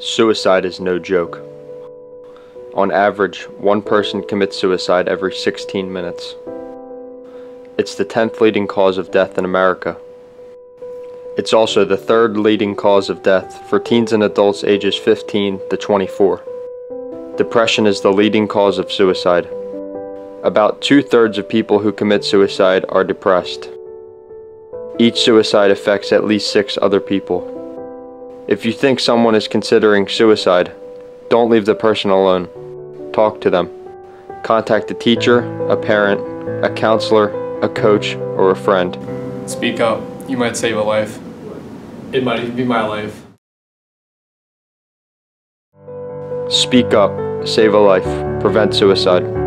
Suicide is no joke. On average, one person commits suicide every 16 minutes. It's the 10th leading cause of death in America. It's also the third leading cause of death for teens and adults ages 15 to 24. Depression is the leading cause of suicide. About two thirds of people who commit suicide are depressed. Each suicide affects at least six other people. If you think someone is considering suicide, don't leave the person alone. Talk to them. Contact a teacher, a parent, a counselor, a coach, or a friend. Speak up. You might save a life. It might even be my life. Speak up, save a life, prevent suicide.